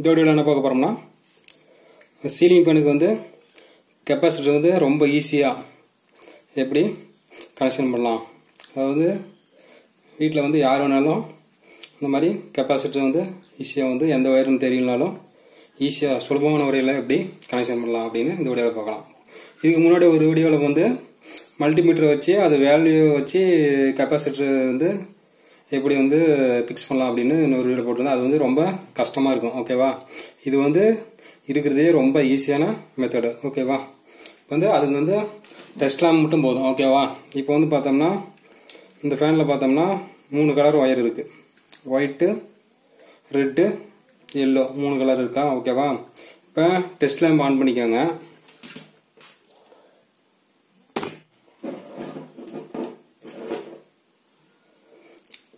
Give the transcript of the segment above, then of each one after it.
இந்த வீடியோவில் என்ன பார்க்க போகிறோம்னா சீலிங் ஃபேனுக்கு வந்து கெப்பாசிட்டர் வந்து ரொம்ப ஈஸியாக எப்படி கனெக்ஷன் பண்ணலாம். அதாவது வீட்டில் வந்து யார் வேணாலும் இந்த மாதிரி கெப்பாசிட்டர் வந்து ஈஸியாக வந்து எந்த ஒயர்னு தெரியலனாலும் ஈஸியாக சுலபமான முறையில் எப்படி கனெக்ஷன் பண்ணலாம் அப்படின்னு இந்த வீடியோவில் பார்க்கலாம். இதுக்கு முன்னாடி ஒரு வீடியோவில் வந்து மல்டிமீட்டர் வச்சு அது வேல்யூ வச்சு கெப்பாசிட்டர் வந்து எப்படி வந்து ஃபிக்ஸ் பண்ணலாம் அப்படின்னு இன்னொரு வீடியோ போட்டிருந்தேன். அது வந்து ரொம்ப கஷ்டமாக இருக்கும். ஓகேவா இது வந்து இருக்கிறதே ரொம்ப ஈஸியான மெத்தடு ஓகேவா இப்போ வந்து அதுக்கு வந்து டெஸ்ட் லேம்ப் மட்டும் போதும். ஓகேவா இப்போ வந்து பார்த்தோம்னா இந்த ஃபேனில் பார்த்தோம்னா மூணு கலர் ஒயர் இருக்குது ஒயிட்டு ரெட்டு எல்லோ மூணு கலர் இருக்கா? ஓகேவா இப்போ டெஸ்ட் லேம்ப் ஆன் பண்ணிக்கோங்க.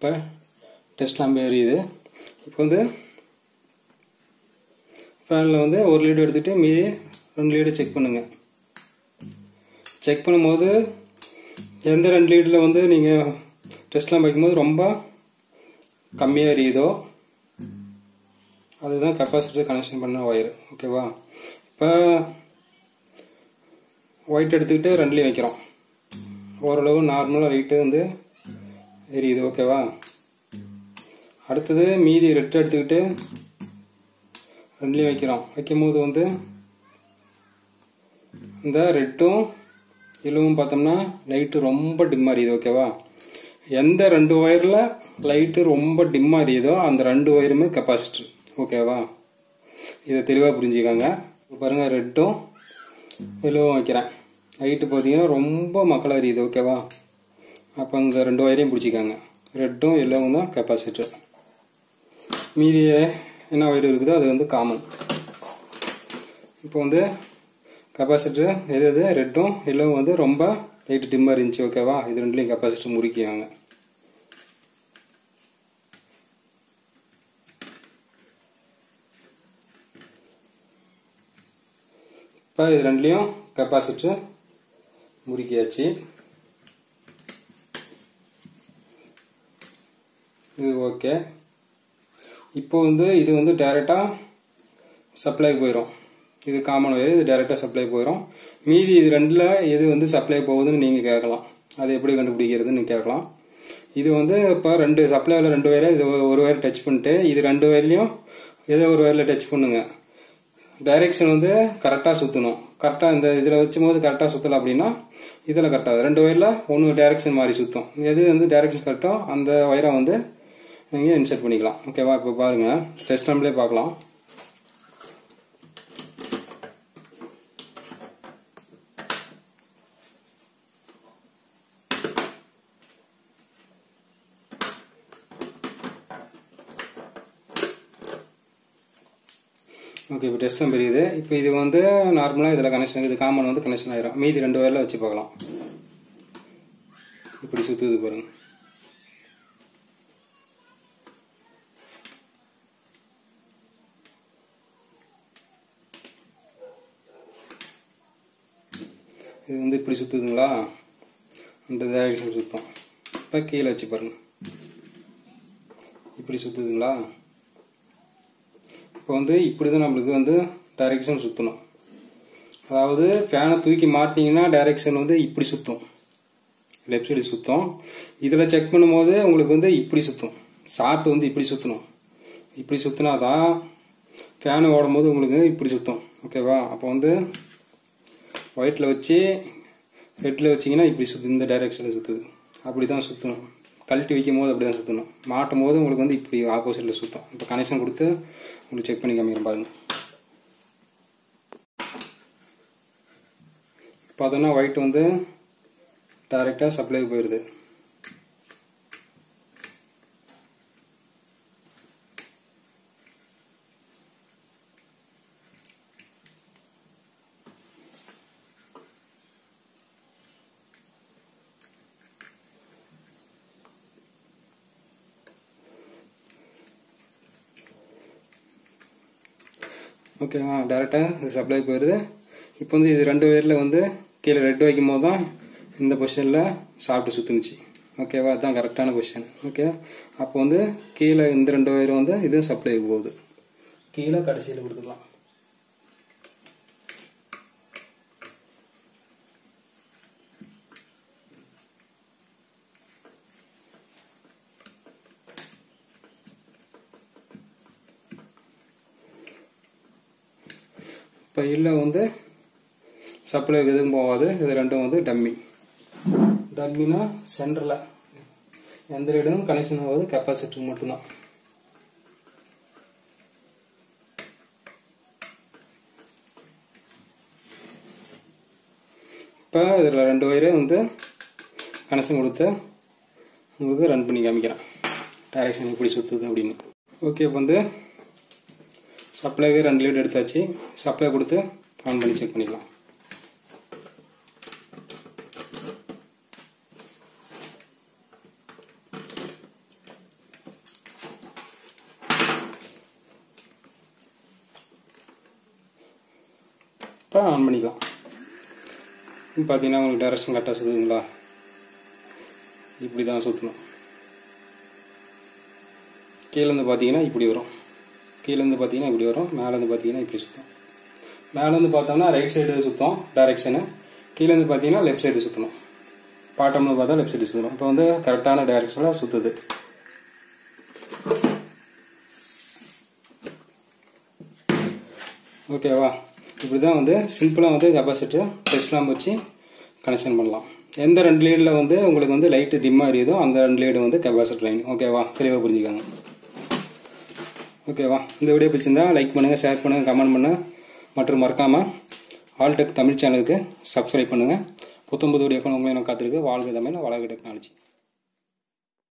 இப்போ டெஸ்ட் லேம்ப் எரியுது இப்போ வந்து ஃபேனில் வந்து ஒரு லீடு எடுத்துகிட்டு மீதி ரெண்டு லீடு செக் பண்ணுங்கள் செக் பண்ணும்போது எந்த ரெண்டு லீடில் வந்து நீங்கள் டெஸ்ட்லாம் வைக்கும்போது ரொம்ப கம்மியாக எரியுதோ அதுதான் கெப்பாசிட்டர் கனெக்ஷன் பண்ண ஒயர் ஓகேவா இப்போ ஒயிட் எடுத்துக்கிட்டு ரெண்டுலேயும் வைக்கிறோம். ஓரளவு நார்மலாக லைட்டு வந்து எரியுது ஓகேவா அடுத்தது மீதி ரெட் எடுத்துக்கிட்டு ரெண்டுலேயும் வைக்கிறோம். வைக்கும்போது வந்து இந்த ரெட்டும் எல்லோவும் பார்த்தோம்னா லைட்டு ரொம்ப டிம்மாக எரியுது ஓகேவா எந்த ரெண்டு ஒயரில் லைட்டு ரொம்ப டிம்மாக எரியுதோ அந்த ரெண்டு ஒயருமே கெப்பாசிட்டர் ஓகேவா இதை தெளிவாக புரிஞ்சுக்காங்க. இப்போ பாருங்கள் ரெட்டும் எல்லோவும் வைக்கிறேன். லைட்டு பார்த்தீங்கன்னா ரொம்ப மக்களாக எரியுது ஓகேவா அப்போ இந்த ரெண்டு ஒயரையும் பிடிச்சிக்காங்க. ரெட்டும் எல்லோவும் தான் கெப்பாசிட்டர் மீதி என்ன ஒயர் இருக்குதோ அது வந்து காமன் இப்போ வந்து கெப்பாசிட்டர் எது எது? ரெட்டும் எல்லோவும் வந்து ரொம்ப லைட்டு டிம்மாக இருந்துச்சு ஓகேவா இது ரெண்டுலையும் கெப்பாசிட்டர் முறிக்கிறாங்க இப்போ இது ரெண்டுலேயும் கெப்பாசிட்டர் முறுக்கியாச்சு. இது ஓகே இப்போ வந்து இது வந்து டேரெக்டாக சப்ளைக்கு போயிடும் இது காமன் ஒயர் இது டேரெக்டாக சப்ளை போயிடும் மீதி இது ரெண்டில் எது வந்து சப்ளை போகுதுன்னு நீங்கள் கேட்கலாம். அது எப்படி கண்டுபிடிக்கிறதுன்னு கேட்கலாம். இது வந்து இப்போ ரெண்டு சப்ளைவில் ரெண்டு ஒயரை இது ஒரு ஒயர் டச் பண்ணிட்டு இது ரெண்டு வயர்லையும் ஏதோ ஒரு ஒயரில் டச் பண்ணுங்க. டைரெக்ஷன் வந்து கரெக்டாக சுற்றணும் கரெக்டாக இந்த இதில் வச்சும் போது கரெக்டாக சுற்றலை அப்படின்னா இதில் கரெக்டாக ரெண்டு ஒயரில் ஒன்று டைரெக்ஷன் மாதிரி சுற்றும் எது வந்து டைரெக்ஷன் கரெக்டோ அந்த ஒயரை வந்து நீங்கள் இன்சர்ட் பண்ணிக்கலாம். ஓகேவா இப்போ பாருங்கள் டெஸ்ட் நம்பளே பார்க்கலாம். ஓகே இப்போ டெஸ்ட்லாம் பெரியுது. இப்போ இது வந்து நார்மலாக இதில் கனெக்ஷன் இது காமன் வந்து கனெக்ஷன் ஆகிரும் மீதி ரெண்டு வயரில் வச்சு பார்க்கலாம். இப்படி சுற்றுது பாருங்கள் இது வந்து இப்படி சுற்றுதுங்களா இந்த டைரக்ஷன் சுற்றும் இப்போ கீழே வச்சு பாருங்க. இப்படி சுற்றுதுங்களா இப்போ வந்து இப்படி தான் நம்மளுக்கு வந்து டைரெக்ஷன் சுற்றணும் அதாவது ஃபேனை தூக்கி மாட்டினீங்கன்னா டைரக்ஷன் வந்து இப்படி சுற்றும் லெஃப்ட் சைடு சுற்றும் இதில் செக் பண்ணும்போது உங்களுக்கு வந்து இப்படி சுற்றும் ஷார்ட் வந்து இப்படி சுற்றணும் இப்படி சுற்றினா தான் ஃபேனு ஓடும்போது உங்களுக்கு இப்படி சுற்றும் ஓகேவா அப்போ வந்து ஒயிட்டில் வச்சு ஹெட்டில் வச்சிங்கன்னா இப்படி சுற்று இந்த டைரெக்ஷனில் சுற்றுது அப்படி தான் சுற்றணும் கழட்டி வைக்கும் போது அப்படி தான் சுற்றணும் மாட்டும் போது உங்களுக்கு வந்து இப்படி ஆப்போசிட்டில் சுற்றும் இப்போ கனெக்ஷன் கொடுத்து உங்களுக்கு செக் பண்ணி காமிக்கிறேன் பாருங்க. பார்த்தோன்னா ஒயிட் வந்து டைரெக்டாக சப்ளைக்கு போயிடுது ஓகேவா டேரெக்டாக இது சப்ளை போயிடுது இப்போ வந்து இது ரெண்டு ஒயரில் வந்து கீழே ரெட் வைக்கும் போது தான் இந்த பொசிஷனில் சாப்பிட்டு சுற்றுனுச்சு ஓகேவா அதுதான் கரெக்டான பொசிஷன் ஓகே அப்போ வந்து கீழே இந்த ரெண்டு ஒயரும் வந்து இதுவும் சப்ளை போகுது. கீழே கடைசியில் கொடுத்துக்கலாம் இப்போ இல்லை வந்து சப்ளை எதுவும் போகாது. இது ரெண்டும் வந்து டம்மி டம்மினா சென்டரில் எந்த இடமும் கனெக்ஷன் ஆகாது. கெப்பாசிட்டர் மட்டும்தான். இப்போ இதில் ரெண்டு ஒயரே வந்து கனெக்ஷன் கொடுத்து உங்களுக்கு ரன் பண்ணி காமிக்கிறேன். டைரக்ஷன் எப்படி சுற்றுது அப்படின்னு. ஓகே இப்போ வந்து சப்ளைக்கு ரெண்டு லீட் எடுத்தாச்சு. சப்ளை கொடுத்து ஆன் பண்ணி செக் பண்ணிக்கலாம். இப்போ ஆன் பண்ணிக்கலாம். பார்த்தீங்கன்னா உங்களுக்கு டைரக்ஷன் கரெக்டாக சுற்றுதுங்களா இப்படி தான் சுற்றணும் கீழேருந்து பார்த்தீங்கன்னா இப்படி வரும். கீழேருந்து பார்த்தீங்கன்னா இப்படி வரும் மேலேருந்து பார்த்தீங்கன்னா இப்படி சுற்றும் மேலேருந்து பார்த்தோம்னா ரைட் சைடு சுற்றும் டைரெக்ஷனு கீழேருந்து பார்த்தீங்கன்னா லெஃப்ட் சைடு சுற்றணும் பாட்டம்னு பார்த்தா லெஃப்ட் சைடு சுற்றணும் இப்போ வந்து கரெக்டான டைரெக்ஷனில் சுற்றுது ஓகேவா இப்படி தான் வந்து சிம்பிளாக வந்து கெப்பாசிட்டர் டெஸ்ட்லாம் வச்சு கனெக்ஷன் பண்ணலாம். எந்த ரெண்டு லீடில் வந்து உங்களுக்கு வந்து லைட்டு டிம்மாக எரியுதோ அந்த ரெண்டு லீடு வந்து கெப்பாசிட்டர் லைன் ஓகேவா தெளிவாக புரிஞ்சுக்கோங்க. ஓகேவா இந்த வீடியோ பிடிச்சிருந்தா லைக் பண்ணுங்கள் ஷேர் பண்ணுங்கள் கமெண்ட் பண்ணுங்கள் மற்றும் மறக்காமல் ஆல்டெக் தமிழ் சேனலுக்கு சப்ஸ்கிரைப் பண்ணுங்கள் புத்தம்பது வீடியோக்கள் உங்களை நான் காத்திருக்கு வாழ்க தமிழ் வளர்க டெக்னாலஜி